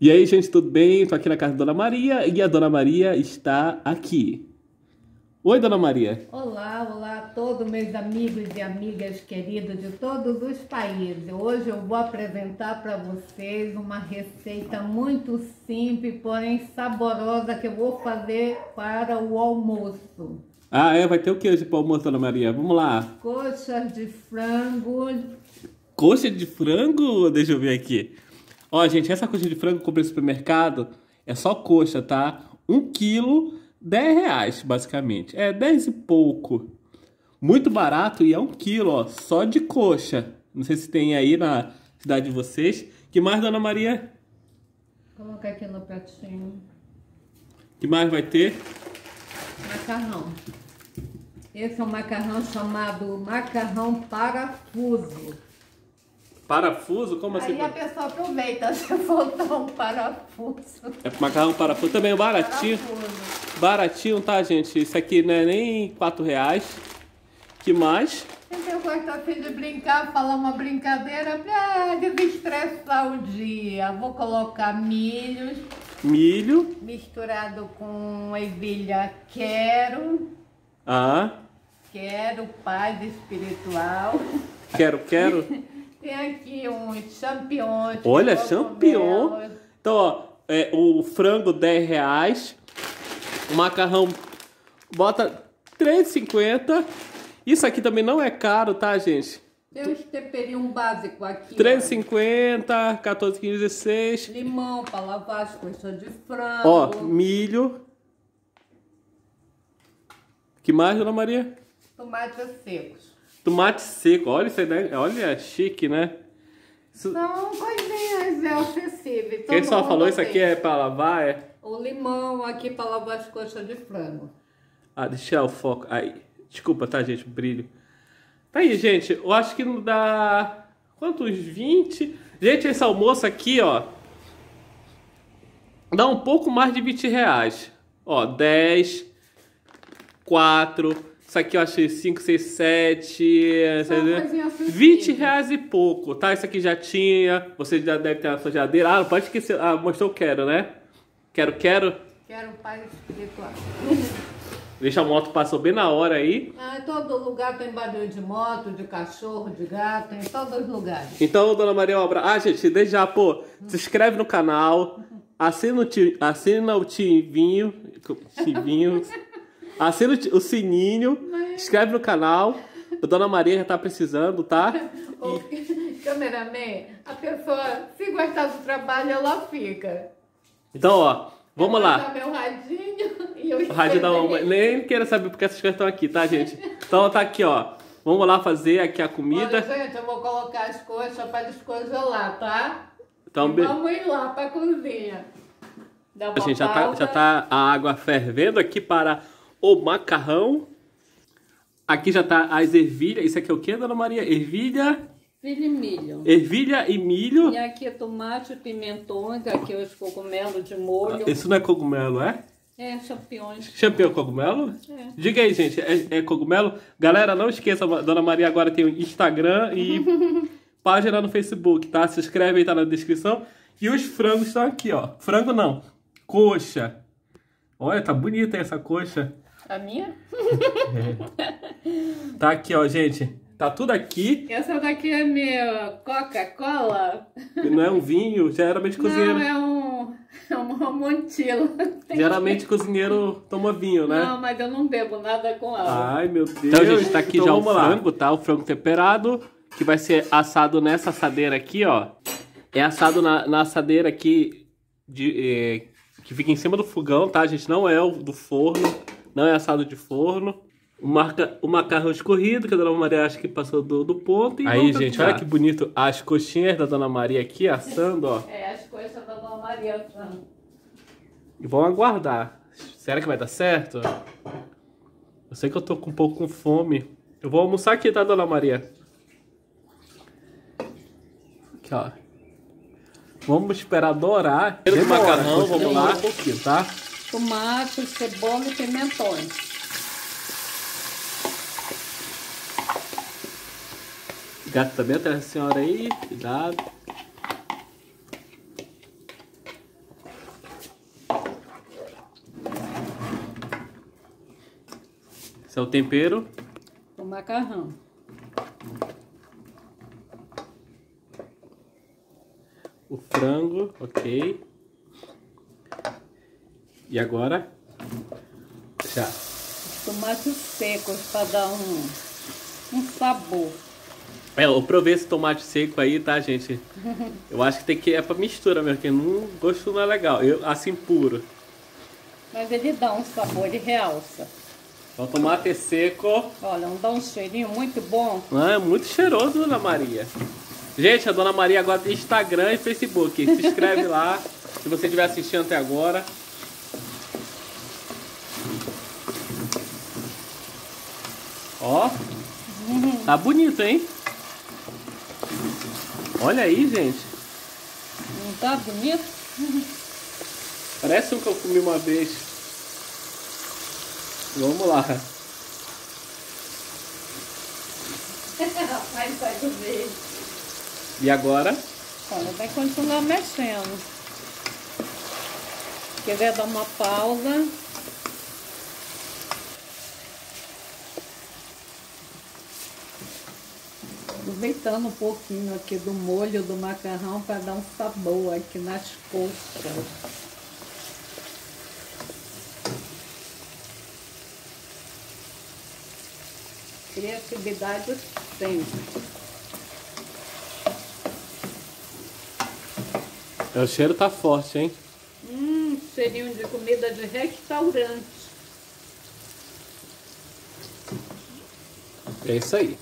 E aí, gente, tudo bem? Tô aqui na casa da Dona Maria e a Dona Maria está aqui. Oi, Dona Maria. Olá, olá a todos meus amigos e amigas queridos de todos os países. Hoje eu vou apresentar para vocês uma receita muito simples, porém saborosa que eu vou fazer para o almoço. Ah, é? Vai ter o que hoje para o almoço, Dona Maria? Vamos lá. Coxas de frango. Coxa de frango? Deixa eu ver aqui. Ó, gente, essa coxa de frango que eu comprei no supermercado é só coxa, tá? Um quilo 10 reais, basicamente. É 10 e pouco. Muito barato e é um quilo, ó, só de coxa. Não sei se tem aí na cidade de vocês. Que mais, Dona Maria? Colocar aqui no pratinho. Que mais vai ter? Macarrão. Esse é um macarrão chamado macarrão parafuso. Parafuso? Como assim? Aí a pessoa aproveita se faltar um parafuso. É macarrão parafuso também é baratinho. Parafuso. Baratinho, tá, gente? Isso aqui não é nem 4 reais. Que mais? Eu gosto assim de brincar, falar uma brincadeira pra desestressar o dia. Vou colocar milhos. Milho. Misturado com ervilha quero. Ah. Quero paz espiritual. Quero, quero. Tem aqui um champignon. Olha, champignon. Então, ó, é, o frango 10 reais. O macarrão bota 3,50. Isso aqui também não é caro, tá, gente? Tem os temperinhos básico aqui. 3,50, 14, 15, 16. Limão para lavar as coisas de frango. Ó, milho. que mais, Dona Maria? Tomates secos. Tomate seco, olha isso aí, né? olha, chique, né? Isso... São coisinhas é acessíveis. Quem só falou isso aqui é para lavar, é? O limão aqui para lavar as coxas de frango. Ah, deixa o foco. Aí, desculpa, tá, gente, o brilho. Tá aí, gente, eu acho que não dá... Quantos? 20? Gente, esse almoço aqui, ó, dá um pouco mais de 20 reais. Ó, 10, 4... Isso aqui eu achei 5, 6, 7. 20 reais e pouco, tá? Isso aqui já tinha. Você já deve ter na sua geladeira. Ah, não pode esquecer. Ah, mostrou quero, né? Quero, quero. Quero pai espiritual. Deixa a moto passou bem na hora aí. Ah, em todo lugar tem barulho de moto, de cachorro, de gato, em todos os lugares. Então, dona Maria Obra, ah, gente, desde já, pô, se inscreve no canal, assina o, assina o Tivinho, Tivinho, Assina o sininho, inscreve no canal. A Dona Maria já tá precisando, tá? E... cameraman, a pessoa, se gostar do trabalho, ela fica. Então, ó, vamos eu lá. meu radinho e eu o radinho da mamãe. Nem quero saber porque essas coisas estão aqui, tá, gente? Então tá aqui, ó. Vamos lá fazer aqui a comida. Olha, gente, eu vou colocar as coisas para descongelar, tá? Então, be... Vamos ir lá pra cozinha. a gente já tá, já tá a água fervendo aqui para o macarrão. Aqui já tá as ervilhas. Isso aqui é o que, dona Maria? Ervilha? Ervilha e milho. Ervilha e milho. E aqui é tomate, pimentões, aqui é os cogumelos de molho. Isso não é cogumelo, é? É, champignons. Champignon cogumelo? É. Diga aí, gente, é, é, cogumelo? Galera, não esqueça, Dona Maria agora tem o Instagram e página no Facebook, tá? Se inscreve aí, tá na descrição. E os frangos estão aqui, ó. Frango não, coxa. Olha, tá bonita essa coxa. A minha? É. Tá aqui, ó, gente. Tá tudo aqui. Essa daqui é meu Coca-Cola. Não é um vinho, geralmente cozinheiro. Não, é um, é um montilo. Geralmente cozinheiro toma vinho, né? Não, mas eu não bebo nada com água. Ai, meu Deus. Então, gente, tá aqui então, já o frango, lá. tá? O frango temperado, que vai ser assado nessa assadeira aqui, ó. É assado na, na assadeira aqui, de, eh, que fica em cima do fogão, tá, gente? Não é o do forno não é assado de forno. O, marca, o macarrão escorrido, que a Dona Maria acha que passou do, do ponto. E Aí, gente, olha que bonito. As coxinhas da Dona Maria aqui assando, ó. É, as coxas da Dona Maria assando. E vamos aguardar. Será que vai dar certo? Eu sei que eu tô com um pouco com fome. Eu vou almoçar aqui, tá, Dona Maria? Aqui, ó. Vamos esperar dourar. O macarrão, vamos lá. Um pouquinho, tá? tomate, cebola e pimentões. Gato também tá senhora aí, cuidado. Esse é o tempero? O macarrão. O frango, ok. E agora? Já. Tomates secos para dar um, um sabor. É, eu provei esse tomate seco aí, tá, gente? Eu acho que tem que é pra mistura mesmo, porque não, gosto não é legal. Eu, assim, puro. Mas ele dá um sabor, ele realça. Então, tomate seco. Olha, dá um cheirinho muito bom. Ah, é muito cheiroso, Dona Maria. Gente, a Dona Maria agora tem Instagram e Facebook. Se inscreve lá, se você estiver assistindo até agora. Ó, tá bonito, hein? Olha aí, gente. Não tá bonito? Parece um que eu comi uma vez. Vamos lá. Rapaz, vai ver. E agora? Olha, vai continuar mexendo. Quer dar uma pausa? Aproveitando um pouquinho aqui do molho do macarrão para dar um sabor aqui nas coxas. Criatividade sempre. É, o cheiro tá forte, hein? Hum, cheirinho de comida de restaurante. É isso aí.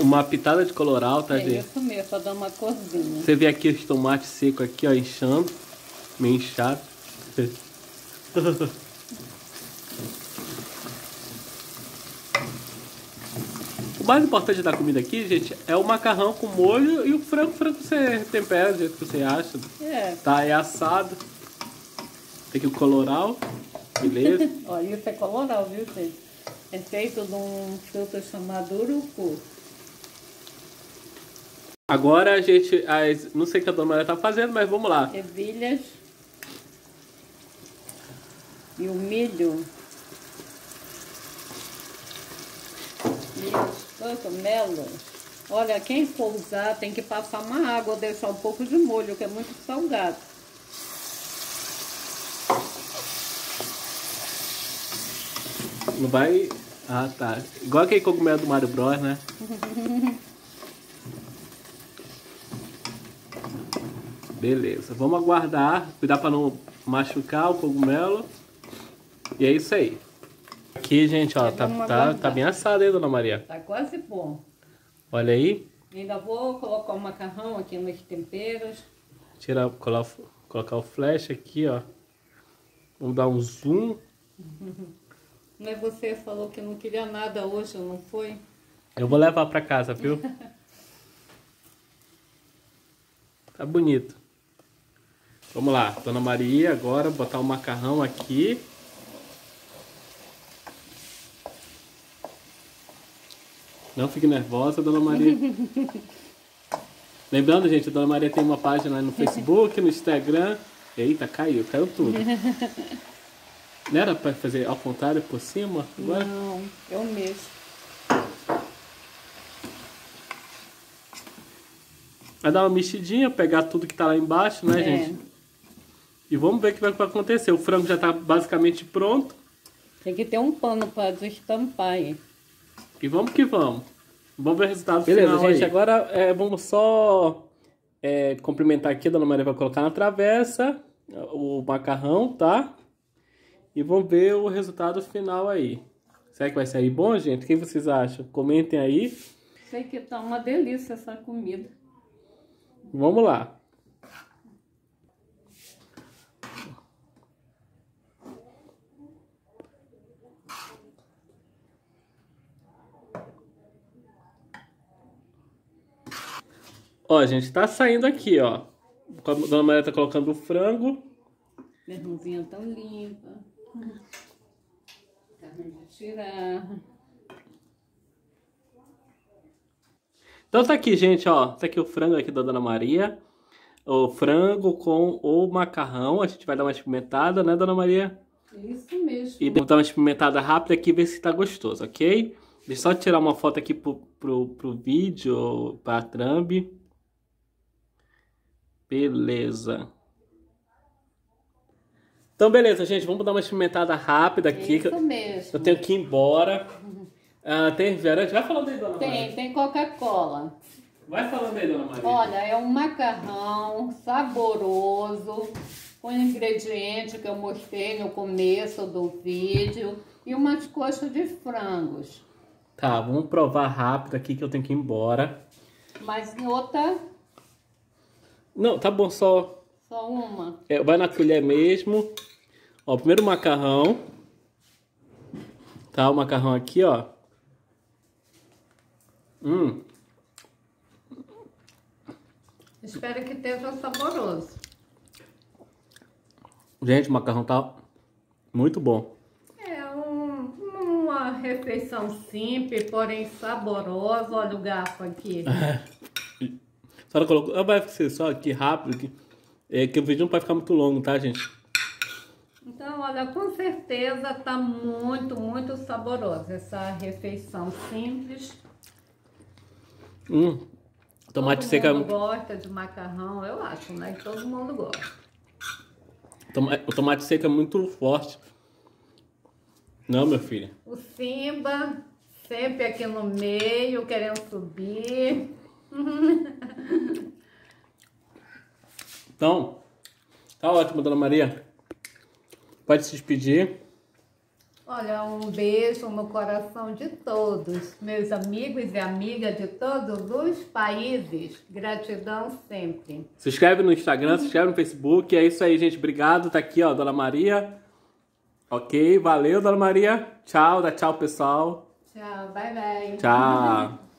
Uma pitada de coloral, tá, é gente? isso mesmo, pra dar uma corzinha. Você vê aqui os tomates secos aqui, ó, inchando. Meio inchado. o mais importante da comida aqui, gente, é o macarrão com molho e o frango. O frango você tempera do jeito que você acha. É. Tá, é assado. Tem aqui o coloral. Beleza? Olha, isso é coloral, viu, gente? É feito de um fruto chamado urucu. Agora a gente, as, não sei o que a dona Maria tá fazendo, mas vamos lá. Ervilhas. E o milho. E os cogumelos. Olha, quem for usar tem que passar uma água, deixar um pouco de molho, que é muito salgado. Não vai... Ah, tá. Igual aquele cogumelo do Mario Bros, né? Beleza, vamos aguardar, cuidar para não machucar o cogumelo. E é isso aí. Aqui, gente, ó, tá, tá, tá bem assado aí, dona Maria. Tá quase bom. Olha aí. Ainda vou colocar o macarrão aqui nos temperos. Tirar, colocar, colocar o flash aqui, ó. Vamos dar um zoom. Mas você falou que não queria nada hoje, não foi? Eu vou levar para casa, viu? tá bonito. Vamos lá, Dona Maria, agora botar o macarrão aqui. Não fique nervosa, Dona Maria. Lembrando, gente, a Dona Maria tem uma página no Facebook, no Instagram. Eita, caiu, caiu tudo. Não era para fazer ao contrário por cima? Agora? Não, eu mesmo. Vai dar uma mexidinha, pegar tudo que tá lá embaixo, né, é. gente? E vamos ver o que vai acontecer. O frango já está basicamente pronto. Tem que ter um pano para destampar aí. E vamos que vamos. Vamos ver o resultado Beleza, final gente. Aí. Agora é, vamos só é, complementar aqui. A dona Maria vai colocar na travessa o macarrão, tá? E vamos ver o resultado final aí. Será que vai sair bom, gente? O que vocês acham? Comentem aí. Sei que tá uma delícia essa comida. Vamos lá. Ó, gente, tá saindo aqui, ó. A dona Maria tá colocando o frango. Minha mãozinha tão limpa. tirar. Então tá aqui, gente, ó. Tá aqui o frango aqui da Dona Maria. O frango com o macarrão. A gente vai dar uma experimentada, né, Dona Maria? Isso mesmo. E dar uma experimentada rápida aqui e ver se tá gostoso, ok? Deixa eu só tirar uma foto aqui pro, pro, pro vídeo, pra thumb. Beleza. Então, beleza, gente. Vamos dar uma experimentada rápida aqui. Isso mesmo. Eu tenho que ir embora. Ah, tem refrigerante? Vai falando aí, dona tem, Maria. Tem, tem Coca-Cola. Vai falando aí, dona Maria. Olha, é um macarrão saboroso, com ingrediente que eu mostrei no começo do vídeo e umas coxas de frangos. Tá, vamos provar rápido aqui que eu tenho que ir embora. Mas outra... Não, tá bom, só... Só uma? É, vai na colher mesmo. Ó, primeiro o macarrão. Tá, o macarrão aqui, ó. Hum. Espero que esteja saboroso. Gente, o macarrão tá muito bom. É um, uma refeição simples, porém saborosa. Olha o garfo aqui. a senhora colocou. Ah, vai ser só aqui rápido. Que, é, que o vídeo não vai ficar muito longo, tá, gente? Então, olha, com certeza tá muito, muito saborosa essa refeição simples. Hum, tomate todo seca. Todo mundo gosta de macarrão, eu acho, né? Todo mundo gosta. O tomate seco é muito forte. Não, meu filho. O Simba, sempre aqui no meio, querendo subir. Então, tá ótimo, dona Maria. Pode se despedir. Olha, um beijo no coração de todos, meus amigos e amigas de todos os países. Gratidão sempre. Se inscreve no Instagram, se inscreve no Facebook. É isso aí, gente. Obrigado. Tá aqui, ó, Dona Maria. Ok, valeu, Dona Maria. Tchau, dá tchau, pessoal. Tchau, bye bye. Tchau.